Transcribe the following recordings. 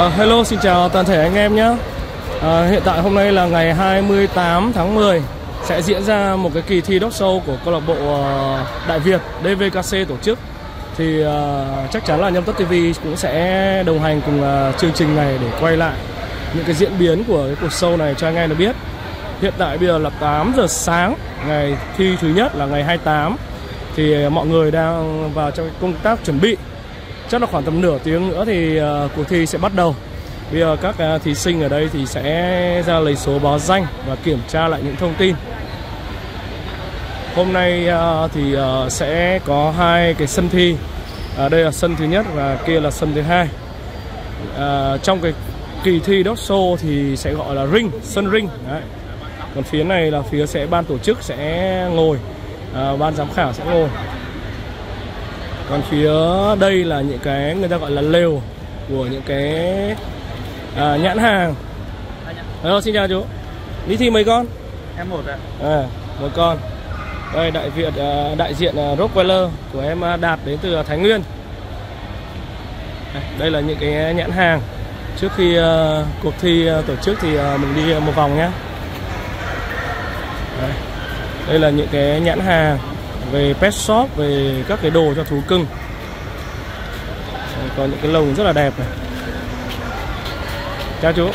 À, hello, xin chào toàn thể anh em nhé. À, hiện tại hôm nay là ngày 28 tháng 10 sẽ diễn ra một cái kỳ thi đốc sâu của câu lạc bộ ờ, Đại Việt DVKC tổ chức. Thì uh, chắc chắn là Nhâm Tất TV cũng sẽ đồng hành cùng uh, chương trình này để quay lại những cái diễn biến của cái cuộc sâu này cho anh em được biết. Hiện tại bây giờ là 8 giờ sáng, ngày thi thứ nhất là ngày 28 thì mọi người đang vào trong công tác chuẩn bị chắc là khoảng tầm nửa tiếng nữa thì uh, cuộc thi sẽ bắt đầu. Bây giờ các uh, thí sinh ở đây thì sẽ ra lấy số báo danh và kiểm tra lại những thông tin. Hôm nay uh, thì uh, sẽ có hai cái sân thi. À, đây là sân thứ nhất và kia là sân thứ hai. À, trong cái kỳ thi đốc show thì sẽ gọi là ring sân ring. Đấy. còn phía này là phía sẽ ban tổ chức sẽ ngồi. À, ban giám khảo sẽ ngồi còn phía đây là những cái người ta gọi là lều của những cái à, nhãn hàng. Hello, xin chào chú. Đi thi mấy con? Em một ạ. À, một con. Đây đại việt à, đại diện à, Rockefeller của em à, đạt đến từ Thái Nguyên. Đây là những cái nhãn hàng. Trước khi uh, cuộc thi uh, tổ chức thì uh, mình đi một vòng nhé đây. đây là những cái nhãn hàng về pet shop về các cái đồ cho thú cưng. Có những cái lồng rất là đẹp này. Chào chú.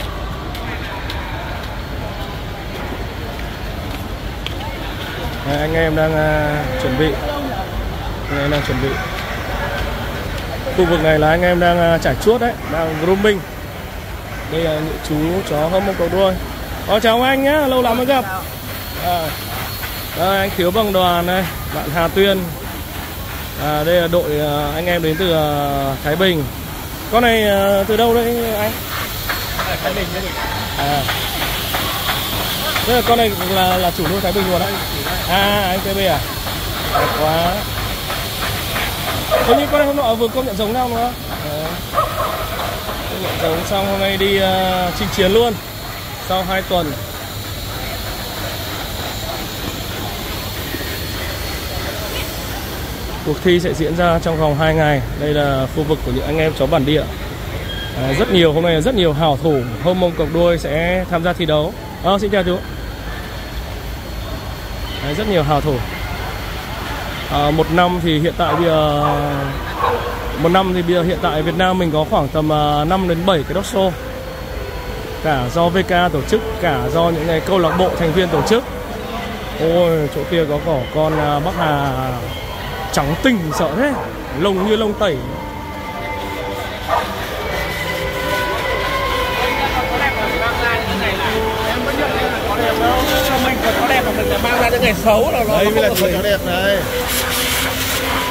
Đây, anh em đang uh, chuẩn bị. Anh em đang chuẩn bị. Khu vực này là anh em đang uh, trải chuốt đấy đang grooming. Đây là những chú chó hâm mông cầu đuôi. Ờ, chào anh nhé lâu lắm mới gặp. À, đây anh thiếu bằng đoàn đây bạn Hà Tuyên. À, đây là đội à, anh em đến từ à, Thái Bình. Con này à, từ đâu đấy anh? Thái Bình đấy à. Đây là con này là là chủ nuôi Thái Bình luôn đấy à anh TB à? Đẹp quá. Hình như con này hôm nọ vừa công nhận giống nhau nữa Đấy. Công nhận giống xong hôm nay đi uh, chinh chiến luôn. Sau 2 tuần. Cuộc thi sẽ diễn ra trong vòng 2 ngày. Đây là khu vực của những anh em chó bản địa. À, Rất nhiều, hôm nay rất nhiều hảo thủ. Hôm mông cọc đuôi sẽ tham gia thi đấu. À, Xin chào chú. À, Rất nhiều hảo thủ. À, Một năm thì hiện tại bây giờ Một năm thì bây giờ hiện tại Việt Nam mình có khoảng tầm à, 5 đến 7 cái dog show. Cả do VK tổ chức Cả do những cái câu lạc bộ thành viên tổ chức. Ôi chỗ kia có cỏ con à, Bắc Hà trắng tinh sợ thế. Lông như lông tẩy. Sao mình còn có đẹp mà mình lại mang ra những ngày xấu là nó Đây mới là chuyện có đẹp này.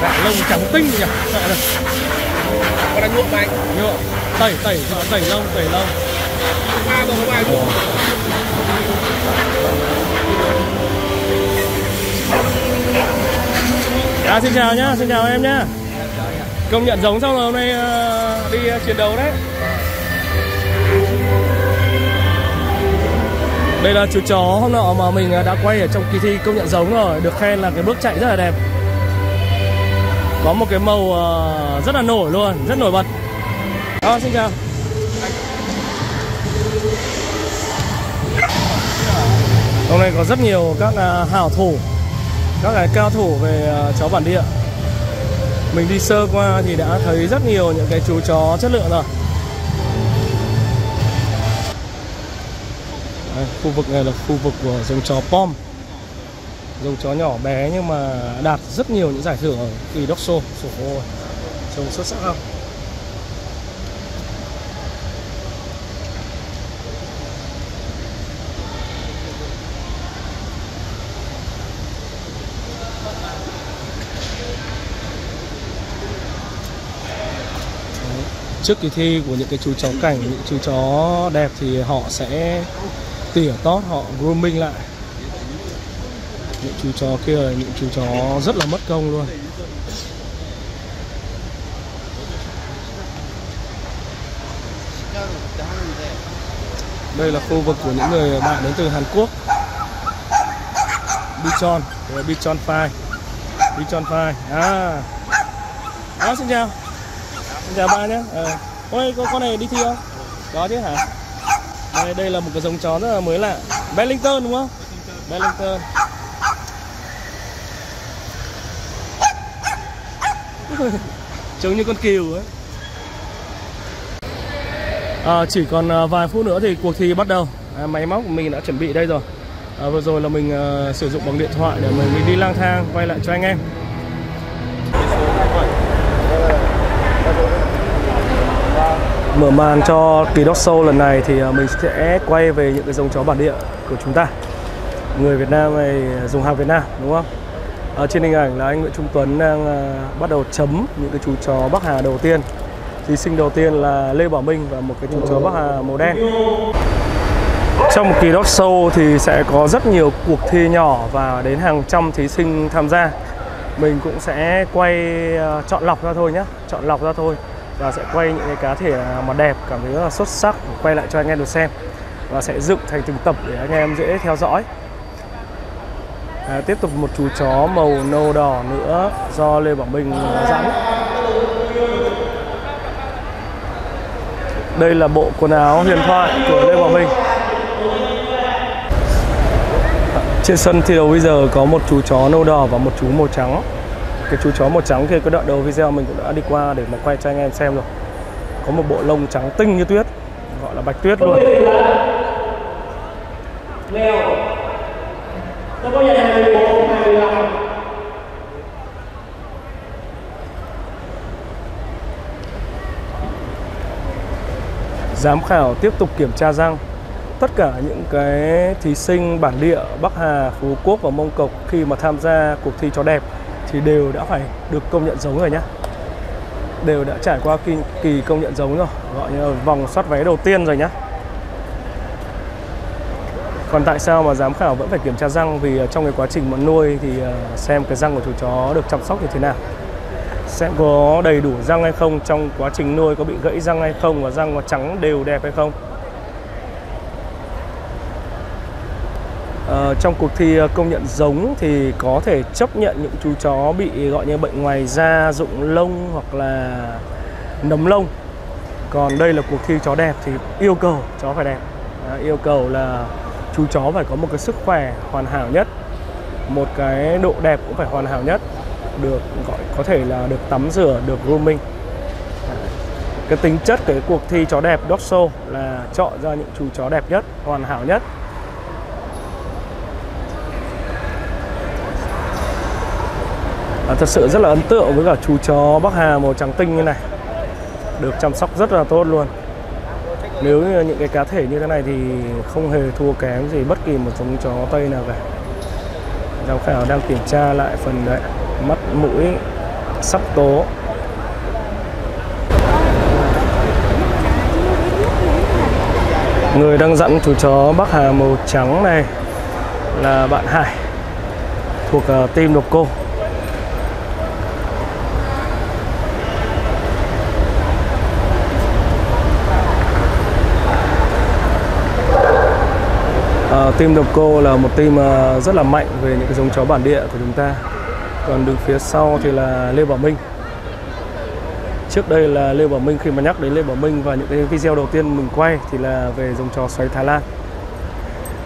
Dạ, lông trắng tinh nhỉ? Sợ này Con đang nhuộm anh? Nhuộm. Tẩy tẩy tẩy lông tẩy lông. Ba không ai nhuộm à xin chào nhá xin chào em nhá. Công nhận giống xong rồi hôm nay uh, đi uh, chiến đấu đấy. Đây là chú chó hôm nọ mà mình ờ, đã quay ở trong kỳ thi công nhận giống rồi được khen là cái bước chạy rất là đẹp. Có một cái màu uh, rất là nổi luôn rất nổi bật. À, xin chào. Hôm nay có rất nhiều các hảo thủ các cái cao thủ về à, chó bản địa. Mình đi sơ qua thì đã thấy rất nhiều những cái chú chó chất lượng rồi. Đây, khu vực này là khu vực của giống chó pom. Giống chó nhỏ bé nhưng mà đạt rất nhiều những giải thưởng ở kỳ đốc show ôi trông xuất sắc không? Trước kỳ thi của những cái chú chó cảnh, những chú chó đẹp thì họ sẽ tỉa tót, họ grooming lại. Những chú chó kia là những chú chó rất là mất công luôn. Đây là khu vực của những người bạn đến từ Hàn Quốc. Bichon Bichon Phai. Bichon Phai à. À xin chào. Dạ chào ba nhé. Ờ. Ôi, con, con này đi thi không? Có chứ hả? Đây, đây là một cái giống chó rất là mới lạ. Bellington đúng không? Bellington. Trông như con cừu ấy. À, chỉ còn ờ, vài phút nữa thì cuộc thi bắt đầu. À, máy móc của mình đã chuẩn bị đây rồi. À, vừa rồi là mình uh, sử dụng bằng điện thoại để mình đi lang thang quay lại cho anh em. Mở màn cho kỳ dog show lần này thì à, mình sẽ quay về những cái giống chó bản địa của chúng ta. Người Việt Nam này dùng hàng Việt Nam đúng không? Ở trên hình ảnh là anh Nguyễn Trung Tuấn đang à, bắt đầu chấm những cái chú chó Bắc Hà đầu tiên. Thí sinh đầu tiên là Lê Bảo Minh và một cái chú chó Bắc Hà màu đen. Trong một kỳ dog show thì sẽ có rất nhiều cuộc thi nhỏ và đến hàng trăm thí sinh tham gia. Mình cũng sẽ quay à, chọn lọc ra thôi nhé, chọn lọc ra thôi và sẽ quay những cái cá thể à, mà đẹp cảm thấy rất là xuất sắc quay lại cho anh em được xem và sẽ dựng thành từng tập để anh em dễ theo dõi. À, tiếp tục một chú chó màu nâu đỏ nữa do Lê Bảo Minh à, dẫn. Đây là bộ quần áo huyền thoại của Lê Bảo Minh. Trên sân thi đấu bây giờ có một chú chó nâu đỏ và một chú màu trắng. Cái chú chó màu trắng kia cái đoạn đầu video mình cũng đã đi qua để mà quay cho anh em xem rồi. Có một bộ lông trắng tinh như tuyết, gọi là bạch tuyết luôn. Giám khảo tiếp tục kiểm tra răng tất cả những cái thí sinh bản địa Bắc Hà, Phú Quốc và Mông Cộc khi mà tham gia cuộc thi chó đẹp thì đều đã phải được công nhận giống rồi nhá. Đều đã trải qua kỳ, kỳ công nhận giống rồi, gọi như là vòng soát vé đầu tiên rồi nhá. Còn tại sao mà giám khảo vẫn phải kiểm tra răng vì ờ, trong cái quá trình mà nuôi thì ờ, xem cái răng của chú chó được chăm sóc như thế nào xem có đầy đủ răng hay không trong quá trình nuôi có bị gãy răng hay không và răng có trắng đều đẹp hay không Ờ, trong cuộc thi ờ, công nhận giống thì có thể chấp nhận những chú chó bị gọi như bệnh ngoài da rụng lông hoặc là nấm lông còn đây là cuộc thi chó đẹp thì yêu cầu chó phải đẹp à, yêu cầu là chú chó phải có một cái sức khỏe hoàn hảo nhất một cái độ đẹp cũng phải hoàn hảo nhất được gọi có thể là được tắm rửa, được grooming. Cái tính chất cái cuộc thi chó đẹp dog show là chọn ra những chú chó đẹp nhất, hoàn hảo nhất. À, thật sự rất là ấn tượng với cả chú chó Bắc Hà màu trắng tinh như này. Được chăm sóc rất là tốt luôn. Nếu như những cái cá thể như thế này thì không hề thua kém gì bất kỳ một giống chó Tây nào cả. Giám khảo đang kiểm tra lại phần đấy. Mắt mũi sắc tố. Người đang dặn chú chó Bắc Hà màu trắng này là bạn Hải thuộc ờ, team độc cô. Uh, team độc cô là một team uh, rất là mạnh về những cái giống chó bản địa của chúng ta. Còn đứng phía sau thì là Lê Bảo Minh. Trước đây là Lê Bảo Minh khi mà nhắc đến Lê Bảo Minh và những cái video đầu tiên mình quay thì là về giống chó xoáy Thái Lan.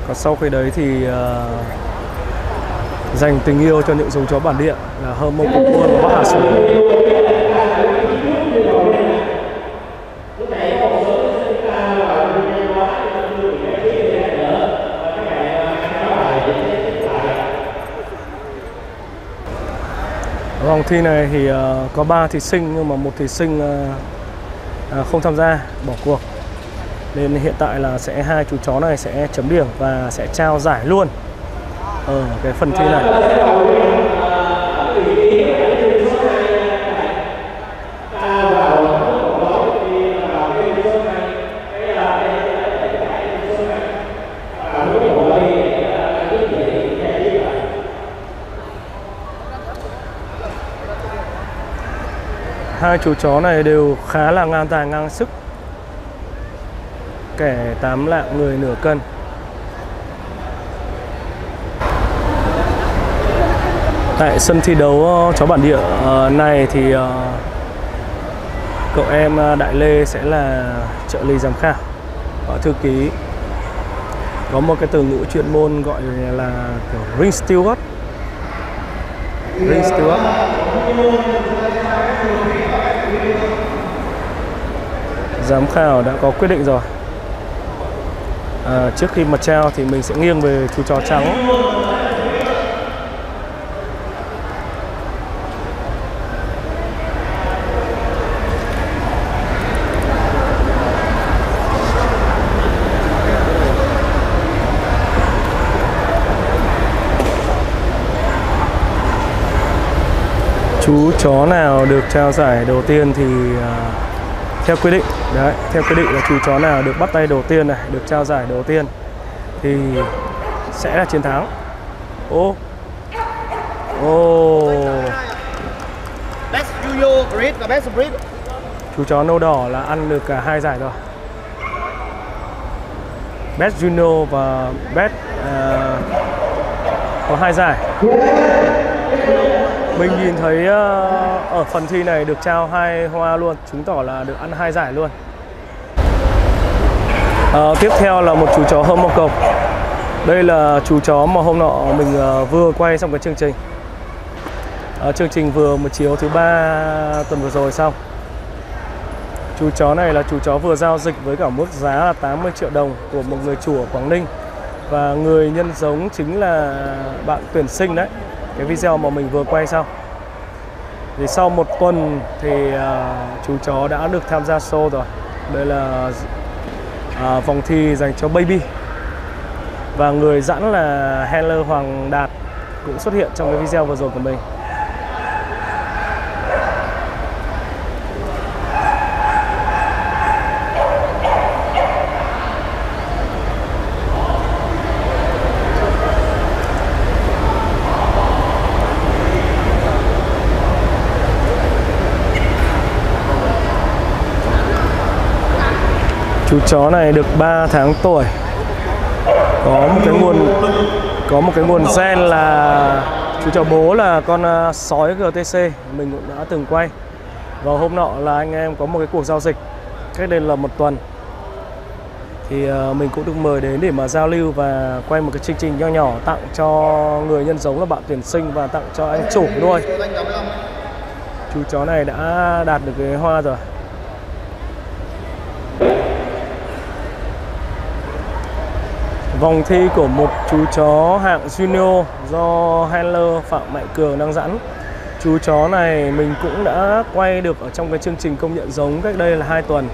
Còn sau khi đấy thì uh, dành tình yêu cho những giống chó bản địa là Hơ Mông Cục Quân và Bắc Hà Sủ thi này thì ờ, có 3 thí sinh nhưng mà một thí sinh ờ, à, không tham gia, bỏ cuộc. Nên hiện tại là sẽ hai chú chó này sẽ chấm điểm và sẽ trao giải luôn ở cái phần thi này. Hai chú chó này đều khá là ngang tài, ngang sức. Kẻ tám lạng người nửa cân. Tại sân thi đấu ờ, chó bản địa ờ, này thì ờ, cậu em Đại Lê sẽ là trợ lý giám khảo. Họ thư ký. Có một cái từ ngữ chuyên môn gọi là kiểu ring steward. Ring steward. Giám khảo đã có quyết định rồi. À, trước khi mà treo thì mình sẽ nghiêng về chú chó trắng. Chú chó nào được trao giải đầu tiên thì à, theo quy định. Đấy theo quy định là chú chó nào được bắt tay đầu tiên này được trao giải đầu tiên thì sẽ là chiến thắng. Ô ô. Best Juyo Breed và Best Breed. Chú chó nâu đỏ là ăn được cả hai giải rồi. Best Juno và Best à, có hai giải mình nhìn thấy ờ, ở phần thi này được trao hai hoa luôn chứng tỏ là được ăn hai giải luôn. Ờ, tiếp theo là một chú chó hâm mông cộc. Đây là chú chó mà hôm nọ mình ờ, vừa quay xong cái chương trình. Ờ, chương trình vừa một chiếu thứ ba tuần vừa rồi xong. Chú chó này là chú chó vừa giao dịch với cả mức giá là 80 triệu đồng của một người chủ ở Quảng Ninh. Và người nhân giống chính là bạn tuyển sinh đấy cái video mà mình vừa quay xong thì sau một tuần thì à, chú chó đã được tham gia show rồi. Đây là à, vòng thi dành cho baby. Và người dẫn là handler Hoàng Đạt cũng xuất hiện trong cái video vừa rồi của mình. Chú chó này được 3 tháng tuổi. Có một cái nguồn, Có một cái nguồn gen là Chú chó bố là con à, sói GTC Mình cũng đã từng quay. Và hôm nọ là anh em có một cái cuộc giao dịch Cách đây là một tuần. Thì à, mình cũng được mời đến để mà giao lưu Và quay một cái chương trình nho nhỏ Tặng cho người nhân giống là bạn tuyển sinh Và tặng cho anh chủ nuôi. Chú chó này đã đạt được cái hoa rồi. Vòng thi của một chú chó hạng Junior do handler Phạm Mạnh Cường đang dẫn. Chú chó này mình cũng đã quay được ở trong cái chương trình công nhận giống cách đây là 2 tuần.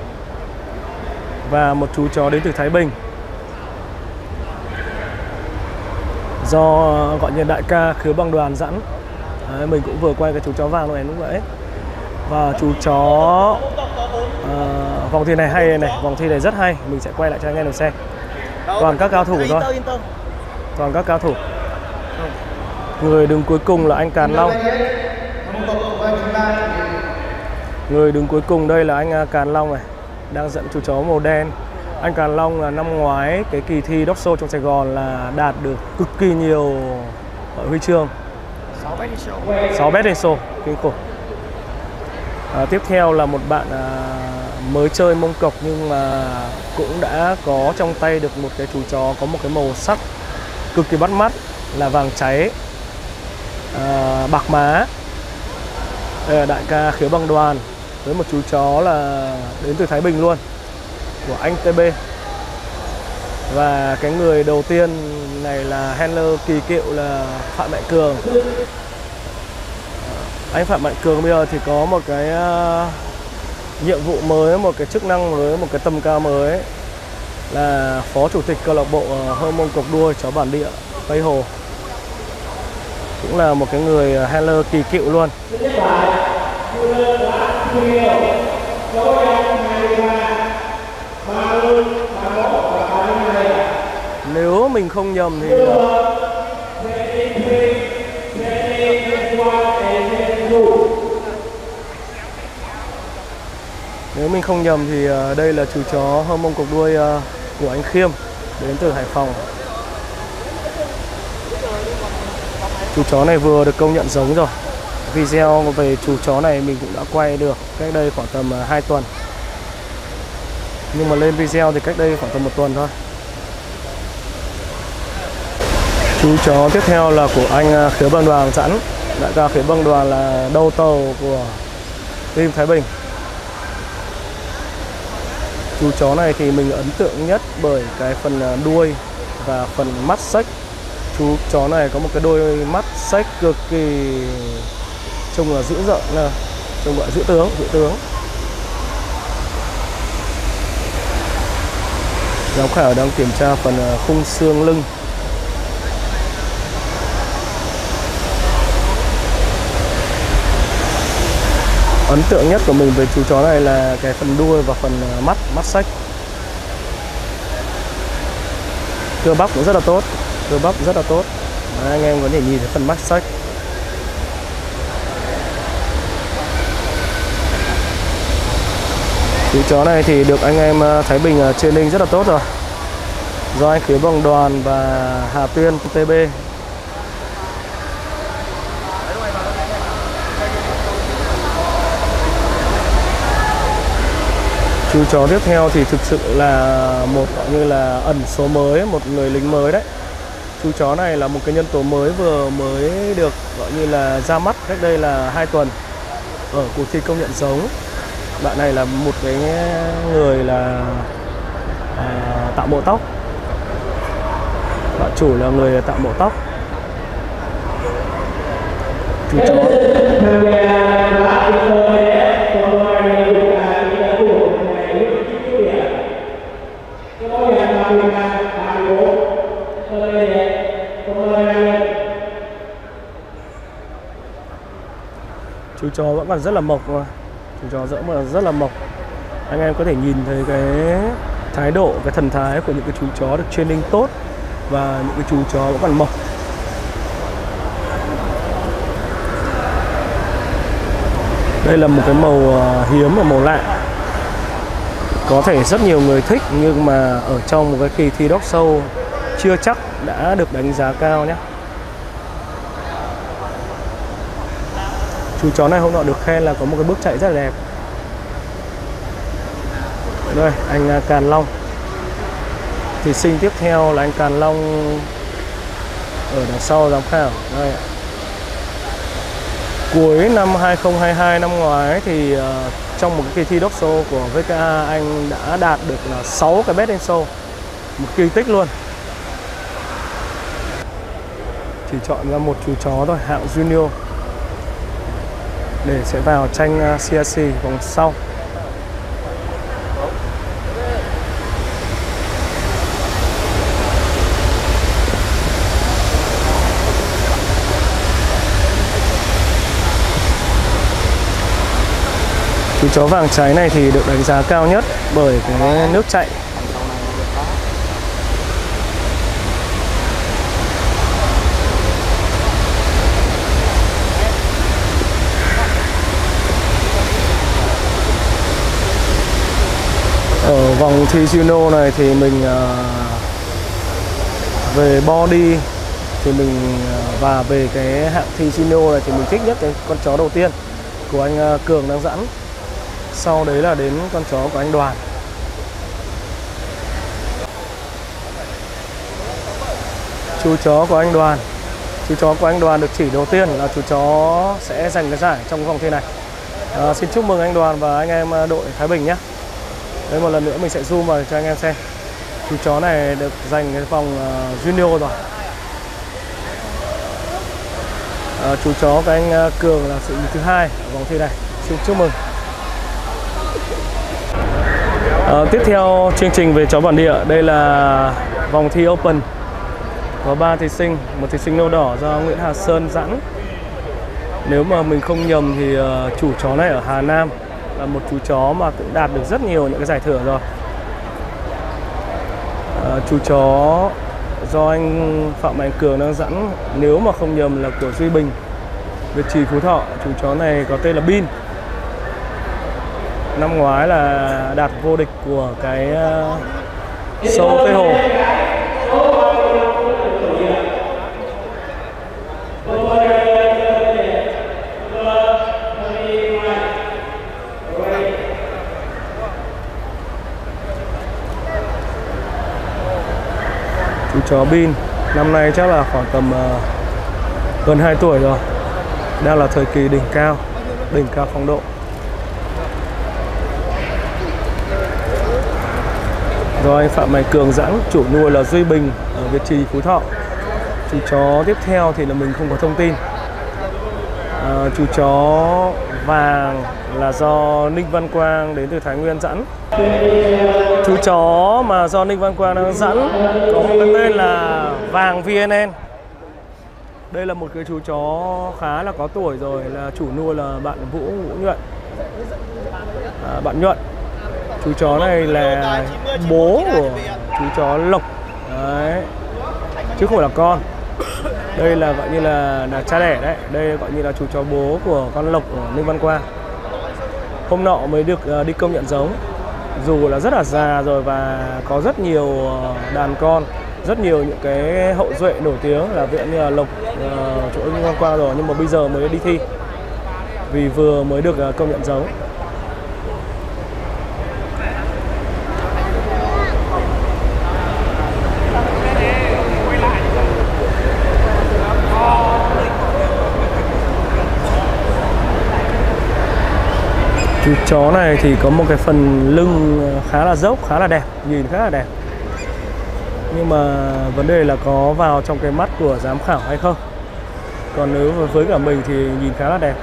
Và một chú chó đến từ Thái Bình. Do gọi như đại ca Khứa băng đoàn dẫn. Đấy, mình cũng vừa quay cái chú chó vàng này lúc nãy. Và chú chó uh, vòng thi này hay này, vòng thi này rất hay, mình sẽ quay lại cho anh em được xem toàn các cao thủ thôi. toàn các cao thủ. Người đứng cuối cùng là anh Càn Long. người đứng cuối cùng đây là anh à, Càn Long này. Đang dẫn chú chó màu đen. Anh Càn Long là năm ngoái cái kỳ thi Dog Show trong Sài Gòn là đạt được cực kỳ nhiều huy chương. 6 Best Show 6 best in show kinh khủng. À, tiếp theo là một bạn à, mới chơi mông cộc nhưng mà cũng đã có trong tay được một cái chú chó có một cái màu sắc cực kỳ bắt mắt là vàng cháy. À, bạc má. Đây là đại ca khiếu băng đoàn với một chú chó là đến từ Thái Bình luôn của anh TB và cái người đầu tiên này là handler kỳ cựu là Phạm Mạnh Cường. Anh Phạm Mạnh Cường bây giờ thì có một cái à, nhiệm vụ mới, một cái chức năng mới, một cái tầm cao mới là phó chủ tịch câu lạc bộ ờ, hơ môn cộc đua chó bản địa Tây Hồ. Cũng là một cái người ờ, handler kỳ cựu luôn. Nếu mình không nhầm thì Nếu mình không nhầm thì ờ, đây là chú chó hơ mông cục đuôi ờ, của anh Khiêm đến từ Hải Phòng. Chú chó này vừa được công nhận giống rồi. Video về chú chó này mình cũng đã quay được cách đây khoảng tầm ờ, 2 tuần. nhưng mà lên video thì cách đây khoảng tầm một tuần thôi chú chó tiếp theo là của anh à, khứa băng đoàn sẵn đại ca khứa băng đoàn là đầu tàu của team thái bình chú chó này thì mình ấn tượng nhất bởi cái phần à, đuôi và phần mắt sách chú chó này có một cái đôi mắt sách cực kỳ trông là dữ dợn là trông gọi dữ tướng dữ tướng. Giám khảo đang kiểm tra phần à, khung xương lưng. Ấn tượng nhất của mình về chú chó này là cái phần đuôi và phần ờ, mắt mắt sách. Cơ bắp cũng rất là tốt cơ bắp rất là tốt. Đấy, anh em có thể nhìn thấy phần mắt sách. Chú chó này thì được anh em ờ, Thái Bình ờ, training rất là tốt rồi. Do anh Khế Bằng Đoàn và Hà Tuyên TB chú chó tiếp theo thì thực sự là một gọi như là ẩn số mới một người lính mới đấy. Chú chó này là một cái nhân tố mới vừa mới được gọi như là ra mắt cách đây là hai tuần ở cuộc thi công nhận giống. Bạn này là một cái người là à, tạo bộ tóc. Bạn chủ là người tạo bộ tóc. Chú chó. Chú chó vẫn còn rất là mộc mà chú chó vẫn còn rất là mộc. Anh em có thể nhìn thấy cái thái độ, cái thần thái của những cái chú chó được training tốt và những cái chú chó vẫn còn mộc. Đây là một cái màu à, hiếm và màu lạ. Có thể rất nhiều người thích nhưng mà ở trong một cái kỳ thi dog show chưa chắc đã được đánh giá cao nhé. Chú chó này hôm nọ được khen là có một cái bước chạy rất là đẹp. Đây anh à, Càn Long. Thí sinh tiếp theo là anh Càn Long ở đằng sau giám khảo. Đây cuối năm 2022 năm ngoái thì uh, trong một cái kỳ thi đốc show của VKA anh đã đạt được là 6 cái best in show. Một kỳ tích luôn. Chỉ chọn ra một chú chó thôi hạng junior để sẽ vào tranh à, CSC vòng sau. Chú chó vàng trái này thì được đánh giá cao nhất bởi cái nước chạy. Ở vòng thi Juno này thì mình uh, về body thì mình uh, và về cái hạng thi Juno này thì mình thích nhất cái con chó đầu tiên của anh uh, Cường đang dẫn. Sau đấy là đến con chó của anh Đoàn. Chú chó của anh Đoàn. Chú chó của anh Đoàn được chỉ đầu tiên là chú chó sẽ giành cái giải trong vòng thi này. À, xin chúc mừng anh Đoàn và anh em đội Thái Bình nhé đây một lần nữa mình sẽ zoom vào cho anh em xem. Chú chó này được giành cái vòng uh, ờ, junior rồi. À, chú chó của anh uh, Cường là sự thứ hai. Ở vòng thi này xin chúc mừng. À, tiếp theo chương trình về chó bản địa. Đây là vòng thi open. Có ba thí sinh một thí sinh nâu đỏ do Nguyễn Hà Sơn dẫn nếu mà mình không nhầm thì uh, chủ chó này ở Hà Nam là một chú chó mà cũng đạt được rất nhiều những cái giải thưởng rồi. À, chú chó do anh Phạm Mạnh Cường đang dẫn nếu mà không nhầm là của Duy Bình. Việt Trì Phú Thọ chú chó này có tên là Bin. Năm ngoái là đạt vô địch của cái ờ, uh, sâu Tây Hồ. Chó Bin. Năm nay chắc là khoảng tầm uh, gần 2 tuổi rồi. Đang là thời kỳ đỉnh cao đỉnh cao phong độ. Rồi anh Phạm Mạnh Cường dẫn chủ nuôi là Duy Bình ở Việt Trì Phú Thọ. Chú chó tiếp theo thì là mình không có thông tin. À, chú chó vàng là do Ninh Văn Quang đến từ Thái Nguyên dẫn chú chó mà do Ninh Văn Quang đang dẫn. Có một cái tên là vàng VNN đây là một cái chú chó khá là có tuổi rồi là chủ nuôi là bạn Vũ Vũ Nhuận. À, bạn Nhuận. Chú chó này là bố của chú chó Lộc. Đấy. Chứ không phải là con. Đây là gọi như là là cha đẻ đấy. Đây gọi như là chú chó bố của con lộc của ninh văn quang. Hôm nọ mới được à, đi công nhận giống dù là rất là già rồi và có rất nhiều ờ, đàn con rất nhiều những cái hậu duệ nổi tiếng là viện như là lộc uh, chỗ ninh qua rồi nhưng mà bây giờ mới đi thi. Vì vừa mới được ờ, công nhận giống. Chú chó này thì có một cái phần lưng ờ, khá là dốc, khá là đẹp, nhìn khá là đẹp. Nhưng mà vấn đề là có vào trong cái mắt của giám khảo hay không? Còn nếu với cả mình thì nhìn khá là đẹp.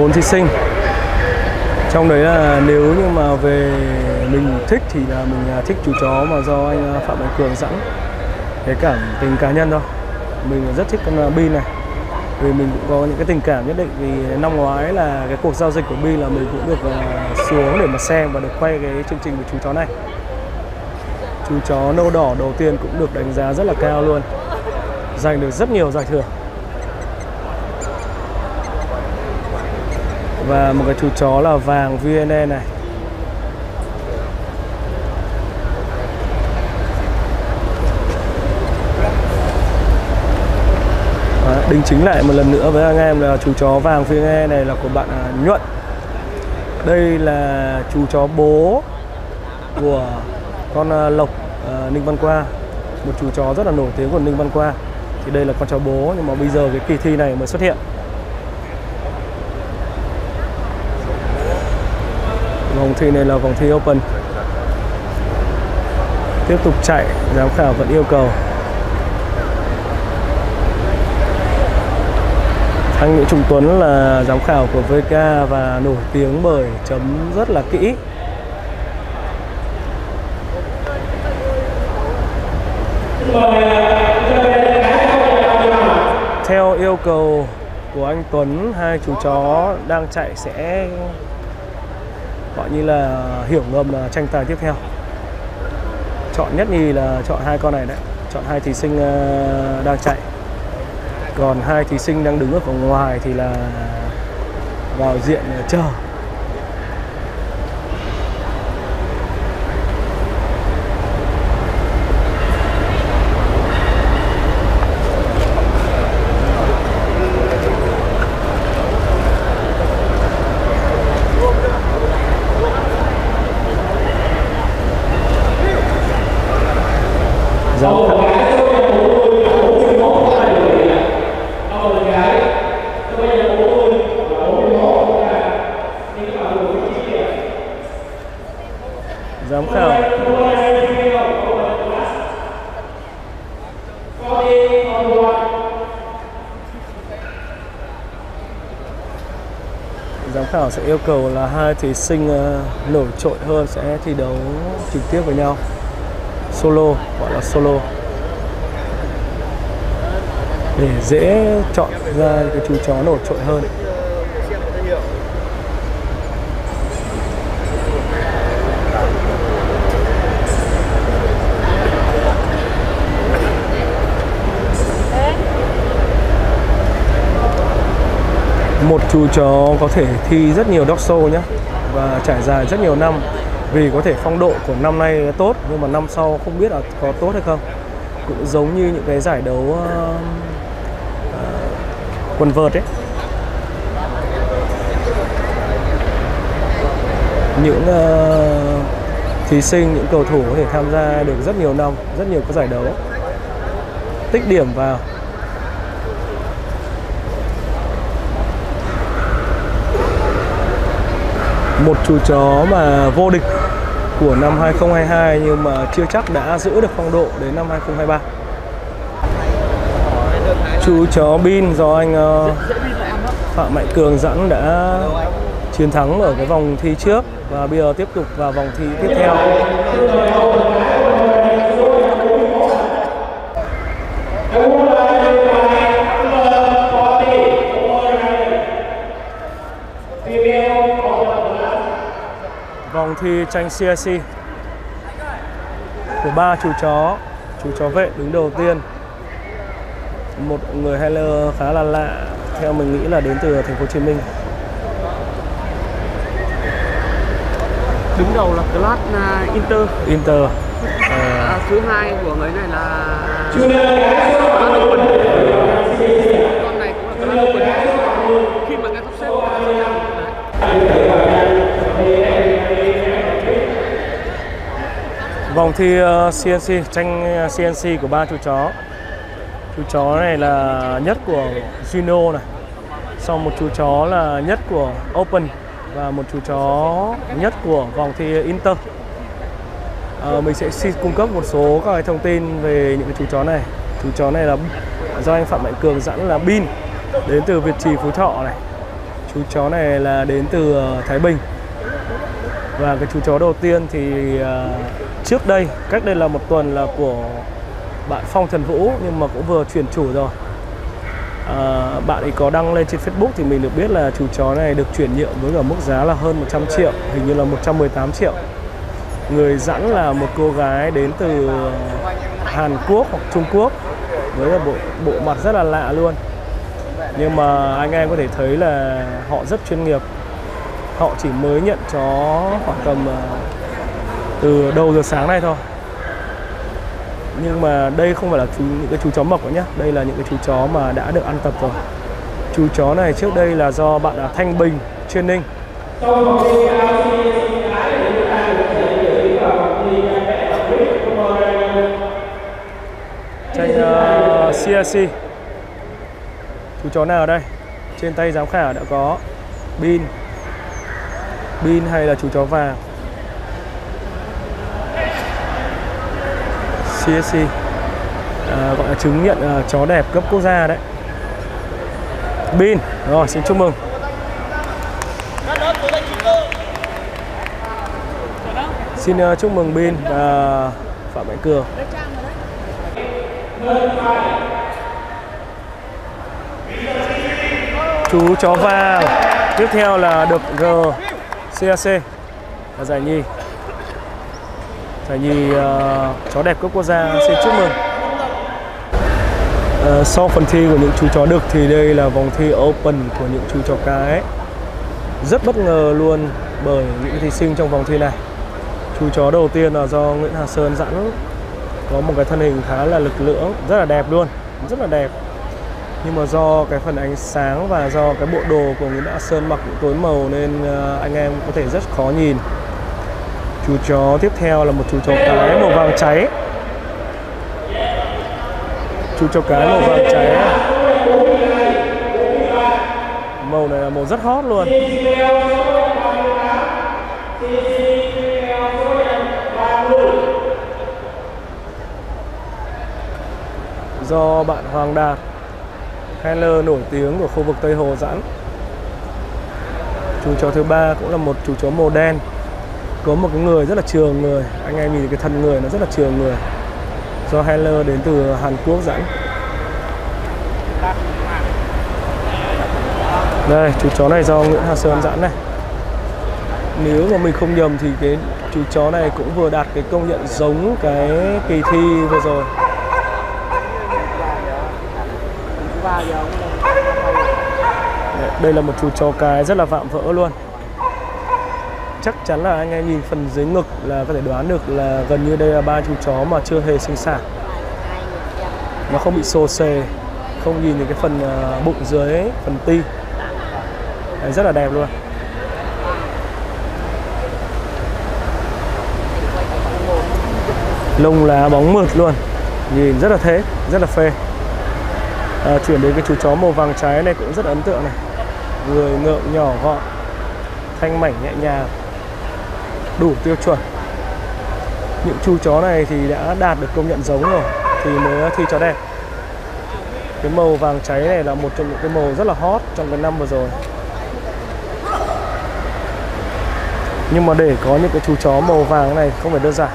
4 thí sinh. Trong đấy là nếu như mà về mình thích thì là mình à, thích chú chó mà do anh à, Phạm Mạnh Cường sẵn cái cảm tình cá nhân thôi. Mình rất thích con à, Bi này. Vì mình cũng có những cái tình cảm nhất định. Vì năm ngoái là cái cuộc giao dịch của Bi là mình cũng được xuống để mà xem và được quay cái chương trình của chú chó này. Chú chó nâu đỏ đầu tiên cũng được đánh giá rất là cao luôn. Giành được rất nhiều giải thưởng. Và một cái chú chó là vàng VNE này. Đính chính lại một lần nữa với anh em là chú chó vàng VNE này là của bạn à, Nhuận. Đây là chú chó bố của con à, Lộc à, Ninh Văn Qua. Một chú chó rất là nổi tiếng của Ninh Văn Qua. Thì đây là con chó bố nhưng mà bây giờ cái kỳ thi này mới xuất hiện. Vòng thi này là vòng thi open. Tiếp tục chạy, giám khảo vẫn yêu cầu. Anh Nguyễn Trung Tuấn là giám khảo của VK và nổi tiếng bởi chấm rất là kỹ. Theo yêu cầu của anh Tuấn, hai chú chó đang chạy sẽ gọi như là hiểu ngầm là tranh tài tiếp theo. Chọn nhất nhì là chọn hai con này đấy. Chọn hai thí sinh ờ, đang chạy. Còn hai thí sinh đang đứng ở vòng ngoài thì là vào diện ờ, chờ giám khảo giám khảo giám khảo sẽ yêu cầu là hai thí sinh ờ, nổi trội hơn sẽ thi đấu trực tiếp với nhau. Solo, gọi là solo. Để dễ chọn ra cái chú chó nổi trội hơn. Một chú chó có thể thi rất nhiều dog show nhé và trải dài rất nhiều năm. Vì có thể phong độ của năm nay tốt nhưng mà năm sau không biết là có tốt hay không. Cũng giống như những cái giải đấu uh, uh, quần vợt ấy. Những uh, thí sinh những cầu thủ có thể tham gia được rất nhiều năm rất nhiều các giải đấu. Tích điểm vào. Một chú chó mà vô địch của năm 2022 nhưng mà chưa chắc đã giữ được phong độ đến năm 2023 chú chó Bin do anh ờ, Phạm Mạnh Cường dẫn đã chiến thắng ở cái vòng thi trước và bây giờ tiếp tục vào vòng thi tiếp theo. Vòng thi tranh CIC của ba chú chó chú chó vệ đứng đầu tiên. Một người handler khá là lạ theo mình nghĩ là đến từ thành phố Hồ Chí Minh. Đứng đầu là class uh, Inter. Inter. À, à, thứ hai của người này là class Open con này cũng là class Open khi mà cái top xếp vòng thi ờ, CNC tranh ờ, CNC của ba chú chó. Chú chó này là nhất của Juno này sau một chú chó là nhất của Open và một chú chó nhất của vòng thi Inter. À, mình sẽ xin cung cấp một số các cái thông tin về những cái chú chó này. Chú chó này là do anh Phạm Mạnh Cường dẫn là Bin đến từ Việt Trì Phú Thọ này. Chú chó này là đến từ Thái Bình. Và cái chú chó đầu tiên thì uh, trước đây cách đây là một tuần là của bạn Phong Thần Vũ nhưng mà cũng vừa chuyển chủ rồi. À, bạn ấy có đăng lên trên Facebook thì mình được biết là chú chó này được chuyển nhượng với cả mức giá là hơn 100 triệu hình như là 118 triệu. Người dẫn là một cô gái đến từ Hàn Quốc hoặc Trung Quốc với bộ bộ mặt rất là lạ luôn. Nhưng mà anh em có thể thấy là họ rất chuyên nghiệp. Họ chỉ mới nhận chó khoảng tầm uh, từ đầu giờ sáng nay thôi. Nhưng mà đây không phải là chú những cái chú chó mập nữa nhé đây là những cái chú chó mà đã được ăn tập rồi. Chú chó này trước đây là do bạn là Thanh Bình chuyên ninh. Tranh uh, CRC chú chó nào đây? Trên tay giám khảo đã có Bin. Bin hay là chú chó vàng? CSC à, gọi là chứng nhận à, chó đẹp cấp quốc gia đấy. Bin rồi xin chúc mừng. Xin uh, chúc mừng Bin và Phạm Mạnh Cường. Chú chó vàng tiếp theo là được ờ, G CAC là giải nhì giải nhì uh, chó đẹp cấp quốc gia xin chúc mừng. Uh, sau phần thi của những chú chó đực thì đây là vòng thi open của những chú chó cái rất bất ngờ luôn bởi những thí sinh trong vòng thi này. Chú chó đầu tiên là do Nguyễn Hà Sơn dẫn có một cái thân hình khá là lực lưỡng rất là đẹp luôn rất là đẹp. Nhưng mà do cái phần ánh sáng và do cái bộ đồ của Nguyễn Hà Sơn mặc cũng tối màu nên ờ, anh em có thể rất khó nhìn chú chó. Tiếp theo là một chú chó cái màu vàng cháy. Chú chó cái màu vàng cháy. Màu này là màu rất hot luôn. Do bạn Hoàng Đạt handler nổi tiếng của khu vực Tây Hồ dẫn. Chú chó thứ ba cũng là một chú chó màu đen có một cái người rất là trường người. Anh em nhìn cái thân người nó rất là trường người. Do Heller đến từ Hàn Quốc dẫn. Đây, chú chó này do Nguyễn Hà Sơn dẫn này. Nếu mà mình không nhầm thì cái chú chó này cũng vừa đạt cái công nhận giống cái kỳ thi vừa rồi. Đây là một chú chó cái rất là vạm vỡ luôn chắc chắn là anh em nhìn phần dưới ngực là có thể đoán được là gần như đây là ba chú chó mà chưa hề sinh sản. Nó không bị xô xề không nhìn thấy cái phần à, bụng dưới phần ti. Đấy, rất là đẹp luôn. Lông lá bóng mượt luôn. Nhìn rất là thế rất là phê. À, chuyển đến cái chú chó màu vàng trái này cũng rất ấn tượng này. Người ngợm nhỏ gọn thanh mảnh nhẹ nhàng đủ tiêu chuẩn. Những chú chó này thì đã đạt được công nhận giống rồi thì mới uh, thi chó đẹp. Cái màu vàng cháy này là một trong những cái màu rất là hot trong cái năm vừa rồi. Nhưng mà để có những cái chú chó màu vàng này không phải đơn giản.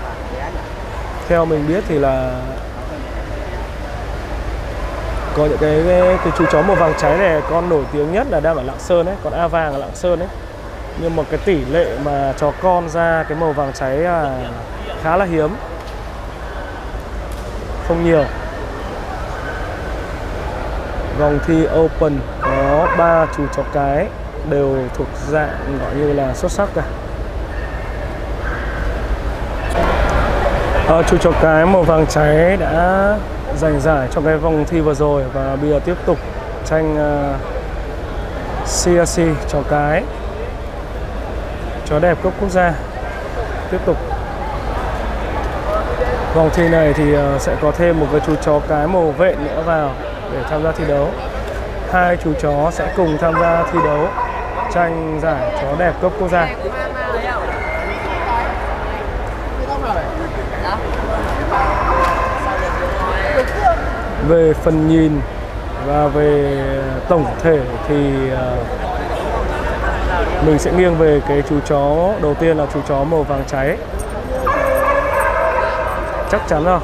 Theo mình biết thì là có những cái, cái, cái chú chó màu vàng cháy này con nổi tiếng nhất là đang ở Lạng Sơn ấy còn A vàng ở Lạng Sơn ấy nhưng mà cái tỷ lệ mà chó con ra cái màu vàng cháy là khá là hiếm. Không nhiều. Vòng thi open có ba chú chó cái đều thuộc dạng gọi như là xuất sắc cả. À, chú chó cái màu vàng cháy đã giành giải trong cái vòng thi vừa rồi và bây giờ tiếp tục tranh à, uh, CRC chó cái chó đẹp cấp quốc gia. Tiếp tục. Vòng thi này thì ờ, sẽ có thêm một cái chú chó cái màu vệ nữa vào để tham gia thi đấu. Hai chú chó sẽ cùng tham gia thi đấu tranh giải chó đẹp cấp quốc gia. Về phần nhìn và về tổng thể thì ờ, mình sẽ nghiêng về cái chú chó đầu tiên là chú chó màu vàng cháy. Chắc chắn rồi.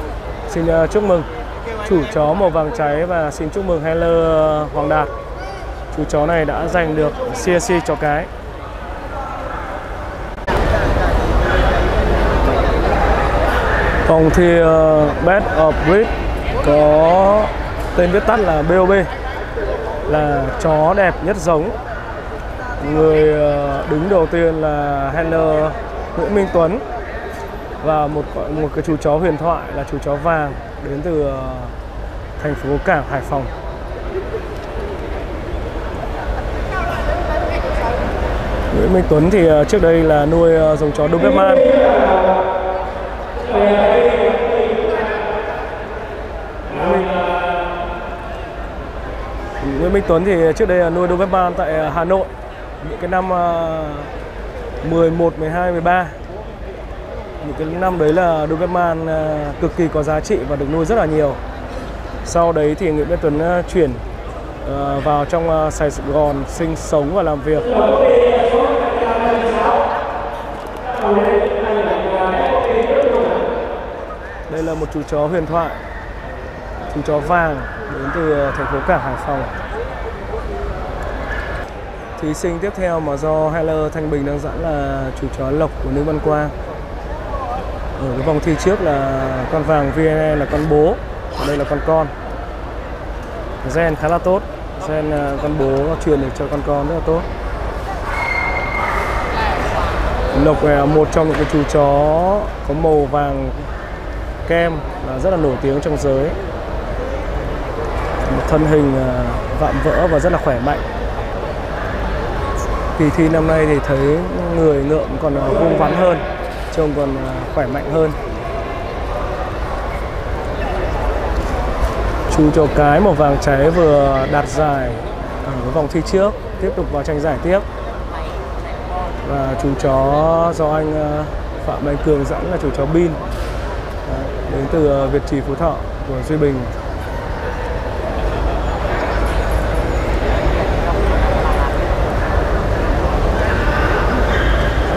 Xin à, chúc mừng. Chủ chó màu vàng cháy và xin chúc mừng Heller Hoàng Đạt. Chú chó này đã giành được CSC chó cái. Phòng thi uh, Best of Breed có tên viết tắt là BOB là chó đẹp nhất giống người ờ, đứng đầu tiên là Hanner Nguyễn Minh Tuấn và một một cái chú chó huyền thoại là chú chó vàng đến từ ờ, thành phố Cảng Hải Phòng. Nguyễn Minh Tuấn thì ờ, trước đây là nuôi giống chó Doberman. Nguyễn Minh Tuấn thì trước đây là nuôi Doberman tại Hà Nội những cái năm 11, 12, 13 những cái năm đấy là Doberman ờ, cực kỳ có giá trị và được nuôi rất là nhiều. Sau đấy thì Nguyễn Văn Tuấn ờ, chuyển ờ, vào trong Sài Gòn sinh sống và làm việc. Đây là một chú chó huyền thoại chú chó vàng đến từ thành phố Cảng Hải Phòng. Thí sinh tiếp theo mà do Heller Thanh Bình đang dẫn là chú chó Lộc của Nữ Văn Quang. Ở cái vòng thi trước là con vàng VNE là con bố Ở đây là con con. Gen khá là tốt. Gen à, con bố truyền được cho con con rất là tốt. Lộc là một trong những cái chú chó có màu vàng kem là rất là nổi tiếng trong giới. Một thân hình à, vạm vỡ và rất là khỏe mạnh kỳ thi năm nay thì thấy người lượng còn ờ, vuông vung vắn hơn, trông còn ờ, khỏe mạnh hơn. Chú chó cái màu vàng cháy vừa đạt giải ở vòng thi trước, tiếp tục vào tranh giải tiếp. Và chú chó do anh ờ, Phạm Anh Cường dẫn là chú chó Bin. Đến từ Việt Trì Phú Thọ của Duy Bình.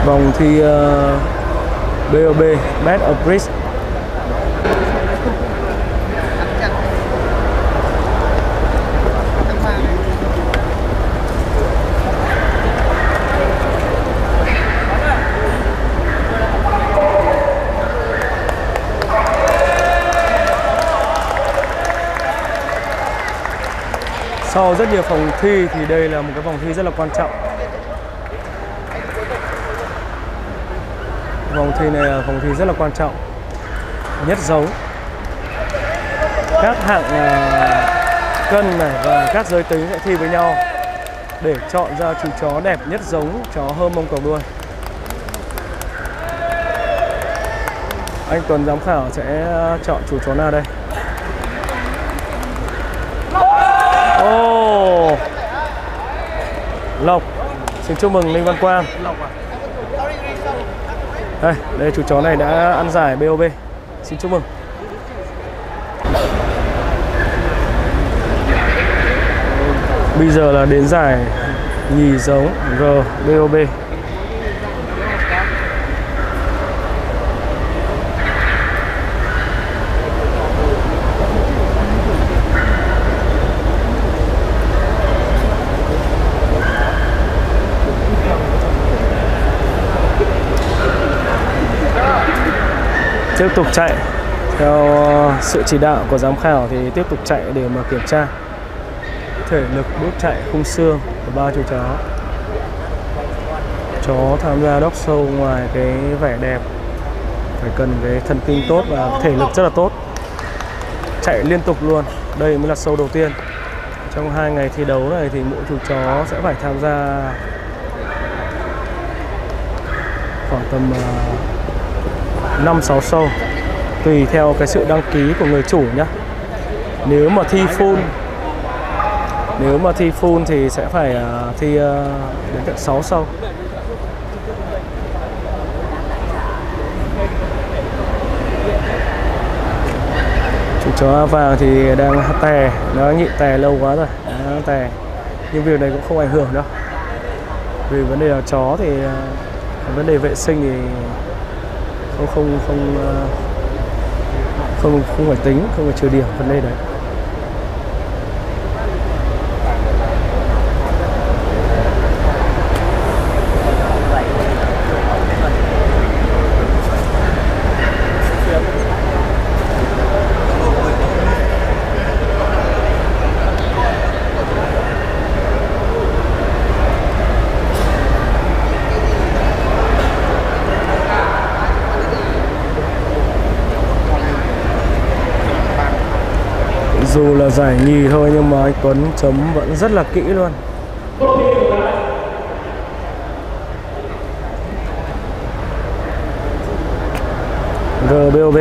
vòng thi ờ, uh, BOB Best of Bridge sau rất nhiều phòng thi thì đây là một cái vòng thi rất là quan trọng. Vòng thi này là vòng thi rất là quan trọng nhất dấu. Các hạng uh, cân này và các giới tính sẽ thi với nhau để chọn ra chú chó đẹp nhất giống chó hơm mông cầu đuôi. Anh Tuấn giám khảo sẽ ờ, chọn chú chó nào đây? Ồ! Oh. Lộc Xin chúc mừng Linh Văn Quang. À? Đây, đây chú chó này đã ăn giải BOB Xin chúc mừng. Bây giờ là đến giải nhì giống r BOB tiếp tục chạy. Theo ờ, sự chỉ đạo của giám khảo thì tiếp tục chạy để mà kiểm tra. Thể lực bước chạy khung xương của ba chú chó. Chó tham gia đốc sâu ngoài cái vẻ đẹp. Phải cần cái thần kinh tốt và thể lực rất là tốt. Chạy liên tục luôn. Đây mới là sâu đầu tiên. Trong hai ngày thi đấu này thì mỗi chú chó sẽ phải tham gia khoảng tầm uh, 5 6 sâu tùy theo cái sự đăng ký của người chủ nhé nếu mà thi full nếu mà thi full thì sẽ phải uh, thi uh, đến tận 6 sâu chú chó vàng thì đang tè nó nhịn tè lâu quá rồi. Nó tè. Nhưng việc này cũng không ảnh hưởng đâu. Vì vấn đề là chó thì uh, vấn đề vệ sinh thì không không không không không phải tính không phải trừ điểm vấn đề đấy. Dù là giải nhì thôi, nhưng mà anh Tuấn chấm vẫn rất là kỹ luôn. GBOB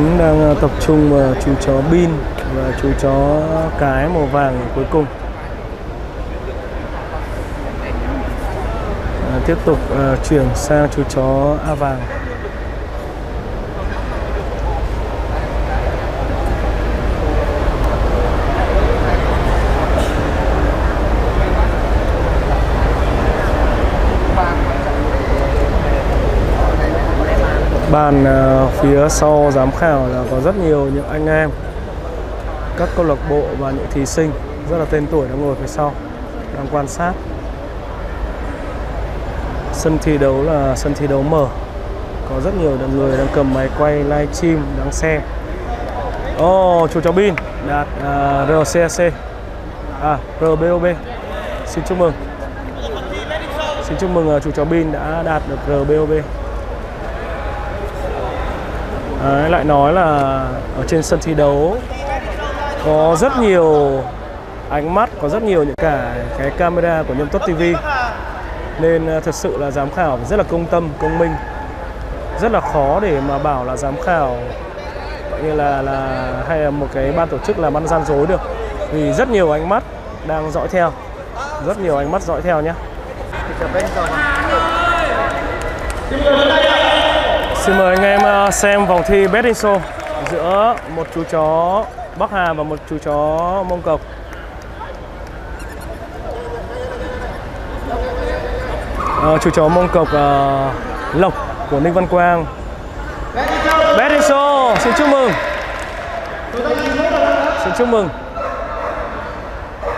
chính đang ờ, tập trung vào chú chó bin và chú chó cái màu vàng cuối cùng. À, tiếp tục uh, chuyển sang chú chó A vàng. Bàn ờ, phía sau giám khảo là có rất nhiều những anh em các câu lạc bộ và những thí sinh rất là tên tuổi đang ngồi phía sau đang quan sát. Sân thi đấu là sân thi đấu mở. Có rất nhiều người đang cầm máy quay livestream đang xem Ồ, oh, chú cháu Bin đạt ờ, uh, RCC à RBOB xin chúc mừng. Xin chúc mừng uh, chú cháu Bin đã đạt được RBOB Đấy, lại nói là ở trên sân thi đấu có rất nhiều ánh mắt, có rất nhiều những cả cái camera của Nhâm Tốt TV nên à, thật sự là giám khảo rất là công tâm, công minh. Rất là khó để mà bảo là giám khảo như là là hay là một cái ban tổ chức làm ăn gian dối được. Vì rất nhiều ánh mắt đang dõi theo. Rất nhiều ánh mắt dõi theo nhé Xin mời anh em à, xem vòng thi betting show giữa một chú chó Bắc Hà và một chú chó Mông Cộc. À, chú chó mông cộc à, lộc của ninh văn quang. Betting show xin chúc mừng. Xin chúc mừng.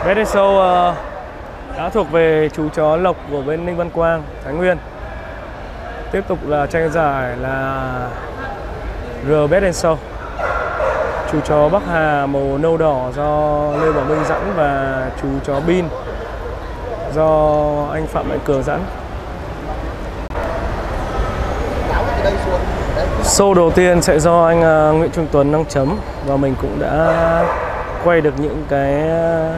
Betting show à, đã thuộc về chú chó lộc của bên ninh văn quang thái nguyên tiếp tục là tranh giải là R Show chú chó Bắc Hà màu nâu đỏ do Lê Bảo Minh dẫn và chú chó Bin do anh Phạm Mạnh Cường dẫn. Show đầu tiên sẽ do anh à, Nguyễn Trung Tuấn đăng chấm và mình cũng đã quay được những cái à,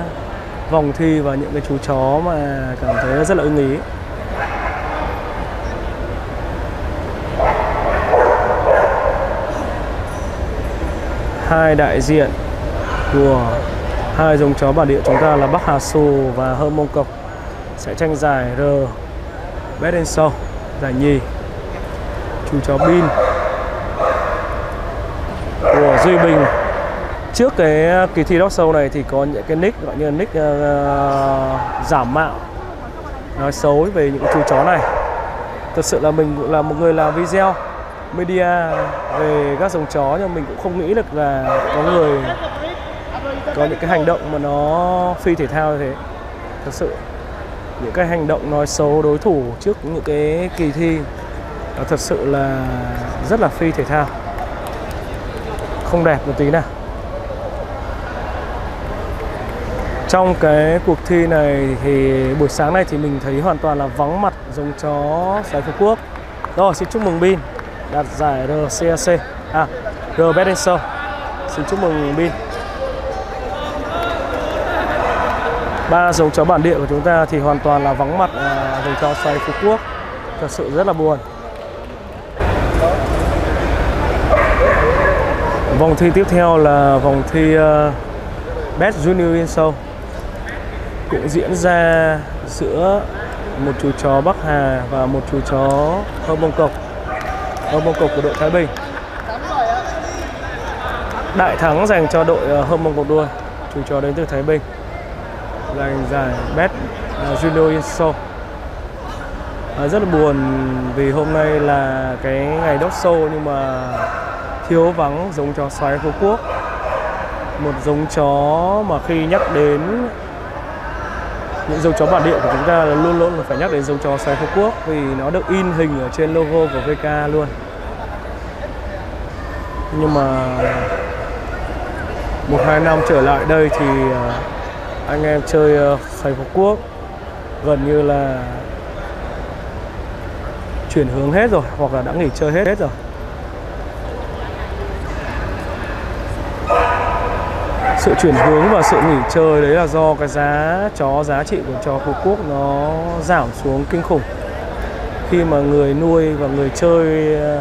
vòng thi và những cái chú chó mà cảm thấy rất là ưng ý. Hai đại diện của hai dòng chó bản địa chúng ta là Bắc Hà Sù và Hơ Mông Cộc sẽ tranh giải R. Best and Show giải nhì. Chú chó Bin của Duy Bình. Trước cái kỳ thi dog show này thì có những cái nick gọi như nick uh, giả mạo nói xấu về những chú chó này. Thật sự là mình cũng là một người làm video media về các dòng chó, nhưng mình cũng không nghĩ được là có người có những cái hành động mà nó phi thể thao như thế. Thật sự, những cái hành động nói xấu, đối thủ trước những cái kỳ thi, nó thật sự là rất là phi thể thao. Không đẹp một tí nào. Trong cái cuộc thi này thì buổi sáng này thì mình thấy hoàn toàn là vắng mặt giống chó sài phú quốc. Rồi, xin chúc mừng bin đạt giải RCAC à R Bedenser xin chúc mừng Bin. Ba dòng chó bản địa của chúng ta thì hoàn toàn là vắng mặt à, dòng chó xoay Phú Quốc. Thật sự rất là buồn. Vòng thi tiếp theo là vòng thi uh, Best Junior in Show cũng diễn ra giữa một chú chó Bắc Hà và một chú chó Hơ Bông Cộc ở mông cục của đội Thái Bình. Đại thắng dành cho đội ờ, mông cục đua chủ trò đến từ Thái Bình. Giành giải bet ờ, Junior Inso à, ờ, rất là buồn vì hôm nay là cái ngày đốc sâu nhưng mà thiếu vắng giống chó xoáy Phú Quốc. Một giống chó mà khi nhắc đến những giống chó bản địa của chúng ta là luôn luôn phải nhắc đến giống chó xoáy Phú Quốc vì nó được in hình ở trên logo của VK luôn nhưng mà một hai năm trở lại đây thì ờ, anh em chơi ờ, xoáy Phú Quốc gần như là chuyển hướng hết rồi, hoặc là đã nghỉ chơi hết hết rồi. Sự chuyển hướng và sự nghỉ chơi đấy là do cái giá, chó giá trị của chó Phú Quốc nó giảm xuống kinh khủng. Khi mà người nuôi và người chơi ờ,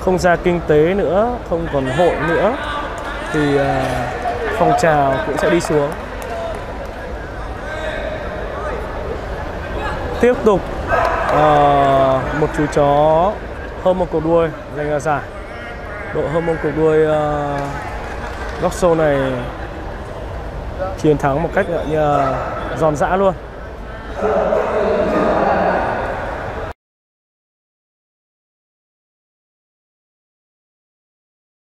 không ra kinh tế nữa không còn hội nữa thì à, phong trào cũng sẽ đi xuống. Tiếp tục uh, một chú chó hơn một cột đuôi giành ra giải. Độ hơn một cột đuôi uh, góc sâu này chiến thắng một cách gọi như giòn giã luôn.